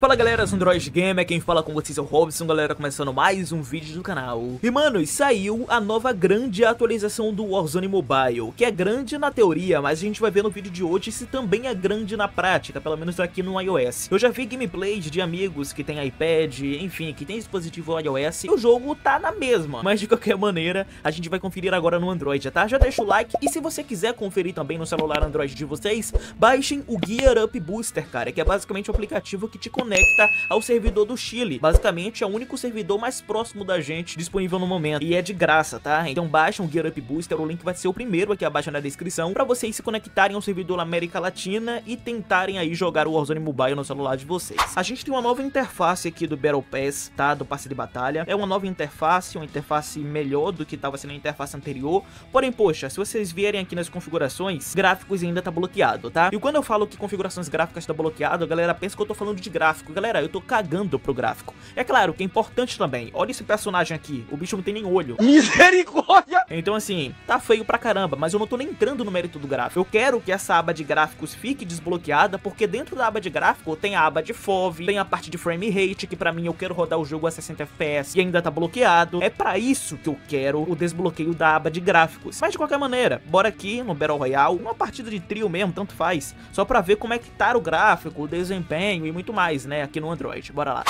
Fala galera, Android Gamer, quem fala com vocês é o Robson, galera, começando mais um vídeo do canal. E mano, saiu a nova grande atualização do Warzone Mobile, que é grande na teoria, mas a gente vai ver no vídeo de hoje se também é grande na prática, pelo menos aqui no iOS. Eu já vi gameplays de amigos que tem iPad, enfim, que tem dispositivo iOS, e o jogo tá na mesma. Mas de qualquer maneira, a gente vai conferir agora no Android, tá? Já deixa o like, e se você quiser conferir também no celular Android de vocês, baixem o Gear Up Booster, cara, que é basicamente o um aplicativo que te conecta conecta ao servidor do Chile. Basicamente é o único servidor mais próximo da gente disponível no momento. E é de graça, tá? Então baixa um Gear Up Booster, o link vai ser o primeiro aqui abaixo na descrição, para vocês se conectarem ao servidor na América Latina e tentarem aí jogar o Warzone Mobile no celular de vocês. A gente tem uma nova interface aqui do Battle Pass, tá? Do passe de batalha. É uma nova interface, uma interface melhor do que estava sendo a interface anterior. Porém, poxa, se vocês vierem aqui nas configurações, gráficos ainda tá bloqueado, tá? E quando eu falo que configurações gráficas tá bloqueado, a galera pensa que eu tô falando de gráfico gráfico. Galera, eu tô cagando pro gráfico. É claro que é importante também. Olha esse personagem aqui. O bicho não tem nem olho. Misericórdia! Então, assim, tá feio pra caramba, mas eu não tô nem entrando no mérito do gráfico. Eu quero que essa aba de gráficos fique desbloqueada, porque dentro da aba de gráfico tem a aba de FOV, tem a parte de frame rate, que pra mim eu quero rodar o jogo a 60 FPS e ainda tá bloqueado. É pra isso que eu quero o desbloqueio da aba de gráficos. Mas de qualquer maneira, bora aqui no Battle Royale, uma partida de trio mesmo, tanto faz, só pra ver como é que tá o gráfico, o desempenho e muito mais, né, aqui no Android. Bora lá.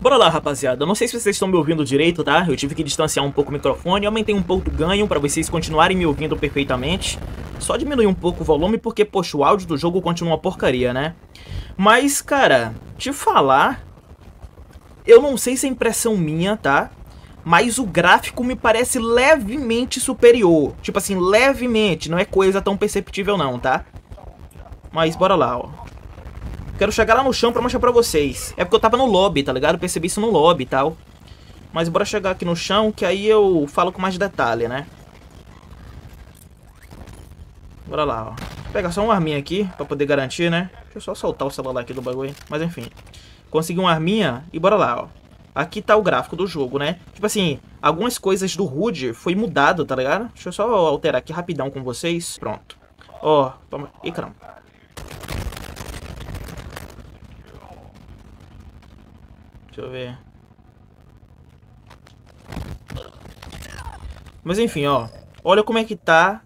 Bora lá, rapaziada. Não sei se vocês estão me ouvindo direito, tá? Eu tive que distanciar um pouco o microfone, aumentei um pouco o ganho para vocês continuarem me ouvindo perfeitamente. Só diminuir um pouco o volume porque, poxa, o áudio do jogo continua uma porcaria, né? Mas, cara, te falar... Eu não sei se é impressão minha, tá? Mas o gráfico me parece levemente superior. Tipo assim, levemente. Não é coisa tão perceptível não, tá? Mas bora lá, ó. Quero chegar lá no chão pra mostrar pra vocês. É porque eu tava no lobby, tá ligado? Eu percebi isso no lobby e tal. Mas bora chegar aqui no chão, que aí eu falo com mais detalhe, né? Bora lá, ó. Vou pegar só uma arminha aqui, pra poder garantir, né? Deixa eu só soltar o celular aqui do bagulho. Mas enfim. Consegui uma arminha e bora lá, ó. Aqui tá o gráfico do jogo, né? Tipo assim, algumas coisas do HUD foi mudado, tá ligado? Deixa eu só alterar aqui rapidão com vocês. Pronto. Ó, toma... Ih, caramba. Deixa eu ver. Mas enfim, ó. Olha como é que tá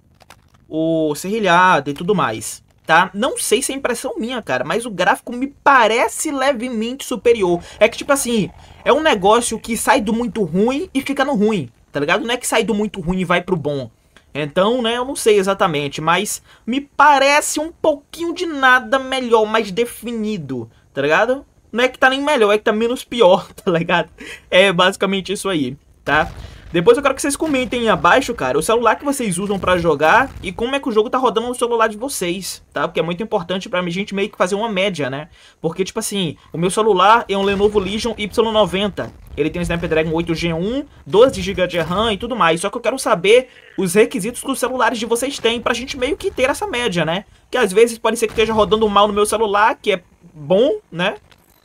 o serrilhado e tudo mais, tá? Não sei se é impressão minha, cara, mas o gráfico me parece levemente superior. É que, tipo assim, é um negócio que sai do muito ruim e fica no ruim, tá ligado? Não é que sai do muito ruim e vai pro bom. Então, né, eu não sei exatamente, mas me parece um pouquinho de nada melhor, mais definido, tá ligado? Não é que tá nem melhor, é que tá menos pior, tá ligado? É basicamente isso aí, tá? Depois eu quero que vocês comentem abaixo, cara, o celular que vocês usam pra jogar e como é que o jogo tá rodando no celular de vocês, tá? Porque é muito importante pra gente meio que fazer uma média, né? Porque, tipo assim, o meu celular é um Lenovo Legion Y90. Ele tem um Snapdragon 8G1, 12 GB de RAM e tudo mais. Só que eu quero saber os requisitos que os celulares de vocês têm pra gente meio que ter essa média, né? Que às vezes pode ser que esteja rodando mal no meu celular, que é bom, né?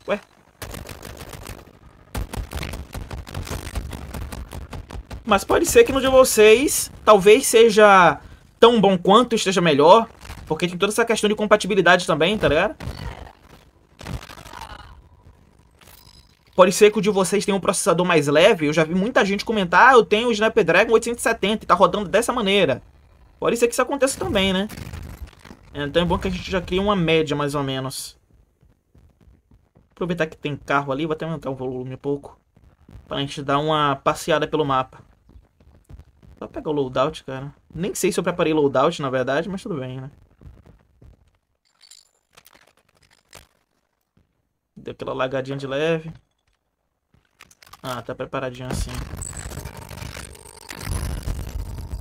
Ué? Mas pode ser que no de vocês talvez seja tão bom quanto esteja melhor. Porque tem toda essa questão de compatibilidade também, tá ligado? Pode ser que o de vocês tenha um processador mais leve. Eu já vi muita gente comentar, ah, eu tenho o Snapdragon 870 e tá rodando dessa maneira. Pode ser que isso aconteça também, né? Então é bom que a gente já cria uma média, mais ou menos. Aproveitar que tem carro ali, vou até aumentar o volume um pouco. Pra gente dar uma passeada pelo mapa. Só pegar o loadout, cara. Nem sei se eu preparei loadout, na verdade, mas tudo bem, né? Deu aquela lagadinha de leve. Ah, tá preparadinho assim.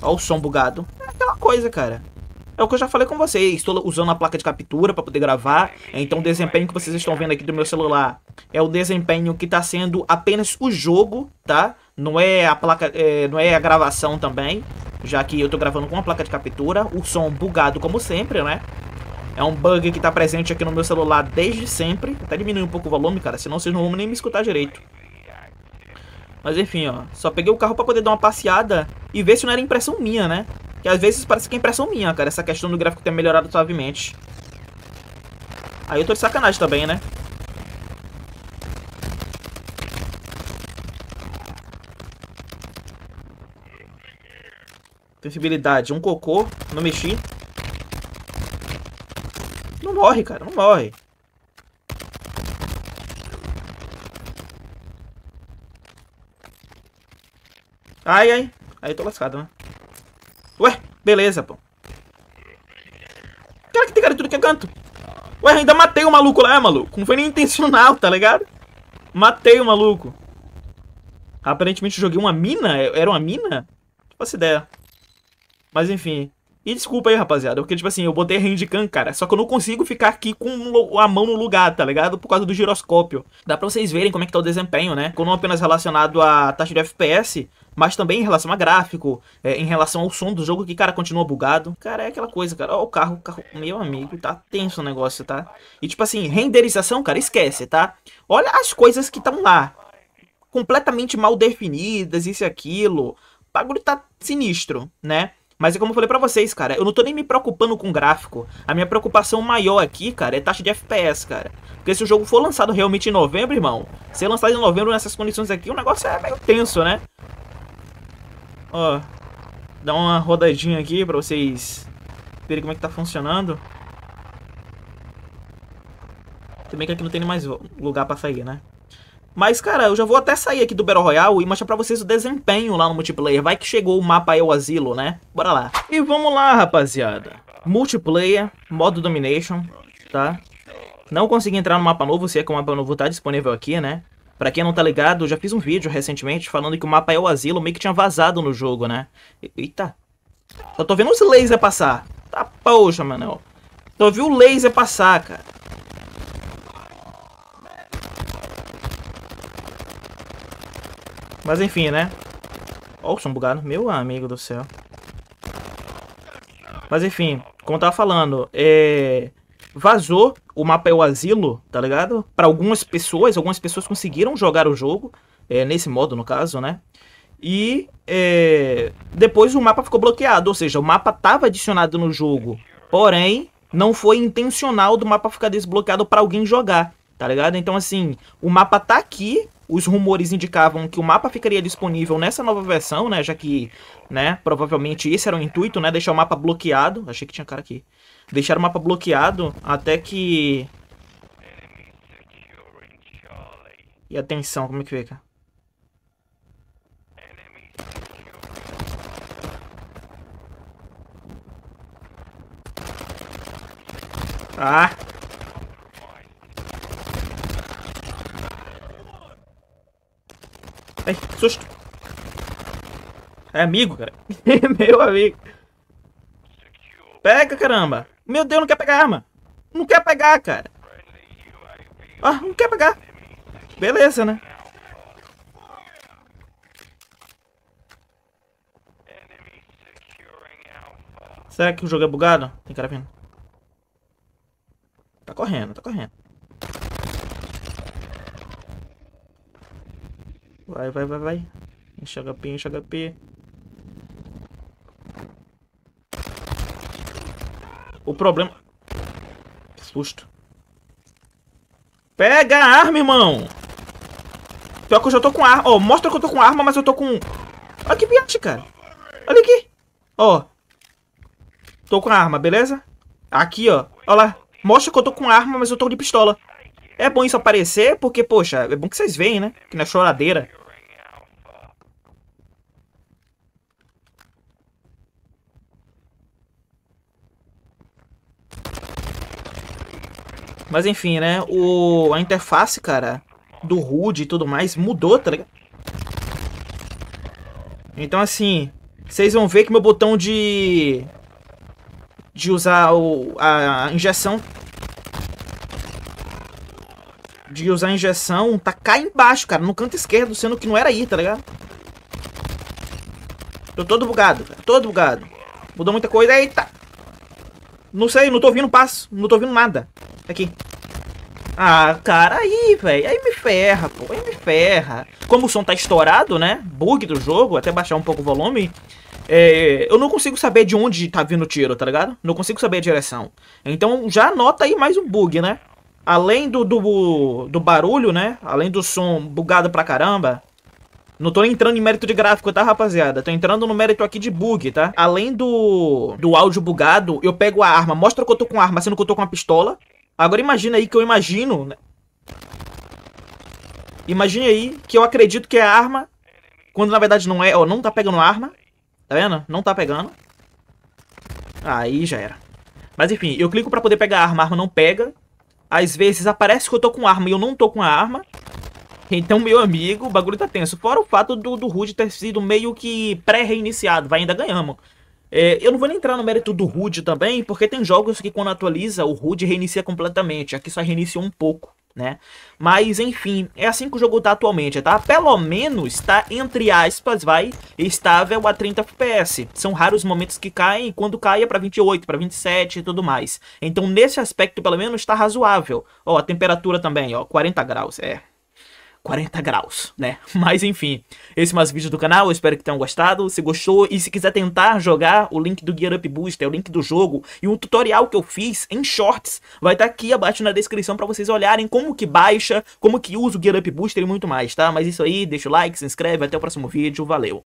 Olha o som bugado. É aquela coisa, cara. É o que eu já falei com vocês, estou usando a placa de captura para poder gravar, então o desempenho que vocês estão vendo aqui do meu celular é o desempenho que está sendo apenas o jogo, tá? Não é a placa, é, não é a gravação também, já que eu estou gravando com a placa de captura, o som bugado como sempre, né? É um bug que está presente aqui no meu celular desde sempre, até diminuir um pouco o volume, cara, senão vocês não vão nem me escutar direito. Mas enfim, ó, só peguei o carro para poder dar uma passeada e ver se não era impressão minha, né? Que às vezes parece que é impressão minha, cara, essa questão do gráfico ter melhorado suavemente. Aí eu tô de sacanagem também, né? Sensibilidade, um cocô, não mexi. Não morre, cara, não morre. Ai, ai. Aí eu tô lascado, né? Ué, beleza, pô. Cara, que tem cara tudo que é canto. Ué, ainda matei o maluco lá, maluco. Não foi nem intencional, tá ligado? Matei o maluco. Aparentemente joguei uma mina? Era uma mina? Não faço ideia. Mas enfim. E desculpa aí, rapaziada, porque, tipo assim, eu botei handcam, cara, só que eu não consigo ficar aqui com a mão no lugar, tá ligado? Por causa do giroscópio. Dá pra vocês verem como é que tá o desempenho, né? Não apenas relacionado à taxa de FPS, mas também em relação a gráfico, é, em relação ao som do jogo, que, cara, continua bugado. Cara, é aquela coisa, cara, ó o carro, o carro, meu amigo, tá tenso o negócio, tá? E, tipo assim, renderização, cara, esquece, tá? Olha as coisas que estão lá, completamente mal definidas, isso e aquilo. O bagulho tá sinistro, né? Mas é como eu falei pra vocês, cara, eu não tô nem me preocupando com gráfico. A minha preocupação maior aqui, cara, é taxa de FPS, cara. Porque se o jogo for lançado realmente em novembro, irmão, ser lançado em novembro nessas condições aqui, o negócio é meio tenso, né? Ó, dá uma rodadinha aqui pra vocês verem como é que tá funcionando. Também que aqui não tem mais lugar pra sair, né? Mas, cara, eu já vou até sair aqui do Battle Royale e mostrar pra vocês o desempenho lá no multiplayer. Vai que chegou o mapa El Asilo, né? Bora lá. E vamos lá, rapaziada. Multiplayer, modo Domination, tá? Não consegui entrar no mapa novo, se é que o mapa novo tá disponível aqui, né? Pra quem não tá ligado, eu já fiz um vídeo recentemente falando que o mapa El Asilo meio que tinha vazado no jogo, né? Eita. Só tô vendo os lasers passar. Tá, poxa, mano. Tô vendo o laser passar, cara. Mas enfim, né? Ó, o som bugado. Meu amigo do céu. Mas enfim, como eu tava falando, é... Vazou o mapa é o asilo, tá ligado? Para algumas pessoas, algumas pessoas conseguiram jogar o jogo, é, nesse modo no caso, né? E é... depois o mapa ficou bloqueado, ou seja, o mapa tava adicionado no jogo, porém não foi intencional do mapa ficar desbloqueado para alguém jogar, tá ligado? Então assim, o mapa tá aqui, os rumores indicavam que o mapa ficaria disponível nessa nova versão, né? Já que, né, provavelmente esse era o intuito, né? Deixar o mapa bloqueado. Achei que tinha cara aqui. Deixar o mapa bloqueado até que... E atenção, como é que fica? Ah! Ai, susto. É amigo, cara. Meu amigo. Pega, caramba. Meu Deus, não quer pegar arma. Não quer pegar, cara. Ah, não quer pegar. Beleza, né? Será que o jogo é bugado? Tem cara vindo. Tá correndo, tá correndo. Vai, vai, vai, vai. Enche HP, enche HP. O problema... Que susto. Pega a arma, irmão! Pior que eu já tô com arma. Ó, oh, mostra que eu tô com arma, mas eu tô com... Olha que piate, cara. Olha aqui. Ó. Oh. Tô com arma, beleza? Aqui, ó. Olha lá. Mostra que eu tô com arma, mas eu tô de pistola. É bom isso aparecer, porque, poxa, é bom que vocês veem, né? Que não é choradeira. Mas enfim, né? O, a interface, cara, do HUD e tudo mais mudou, tá ligado? Então, assim, vocês vão ver que meu botão de... De usar o, a injeção de usar a injeção tá cá embaixo, cara, no canto esquerdo, sendo que não era aí, tá ligado? Tô todo bugado, cara, todo bugado. Mudou muita coisa, eita! Não sei, não tô ouvindo passo, não tô ouvindo nada. Aqui. Ah, cara, aí, velho, aí me ferra, pô, aí me ferra. Como o som tá estourado, né, bug do jogo, até baixar um pouco o volume, é, eu não consigo saber de onde tá vindo o tiro, tá ligado? Não consigo saber a direção. Então já anota aí mais um bug, né? além do, do, do barulho, né? Além do som bugado pra caramba, não tô entrando em mérito de gráfico, tá, rapaziada? Tô entrando no mérito aqui de bug, tá? Além do, do áudio bugado, eu pego a arma, mostra que eu tô com arma, sendo que eu tô com uma pistola. Agora imagina aí que eu imagino... Né? Imagine aí que eu acredito que é arma, quando na verdade não é, ó, não tá pegando arma. Tá vendo? Não tá pegando. Aí já era. Mas enfim, eu clico pra poder pegar a arma, a arma não pega. Às vezes aparece que eu tô com arma e eu não tô com a arma. Então, meu amigo, o bagulho tá tenso. Fora o fato do, do HUD ter sido meio que pré-reiniciado, vai, ainda ganhamos. É, eu não vou nem entrar no mérito do HUD também, porque tem jogos que quando atualiza, o HUD reinicia completamente. Aqui só reiniciou um pouco, né? Mas, enfim, é assim que o jogo tá atualmente, tá? Pelo menos tá, entre aspas, vai, estável a 30 FPS. São raros momentos que caem, quando cai é pra 28, pra 27 e tudo mais. Então, nesse aspecto, pelo menos, tá razoável. Ó, a temperatura também, ó, 40 graus, é... 40 graus, né? Mas enfim, esse é mais vídeo do canal, eu espero que tenham gostado. Se gostou e se quiser tentar jogar, o link do Gear Up Booster, o link do jogo e um tutorial que eu fiz em shorts vai estar tá aqui abaixo na descrição para vocês olharem como que baixa, como que usa o Gear Up Booster e muito mais, tá? Mas isso aí, deixa o like, se inscreve, até o próximo vídeo, valeu!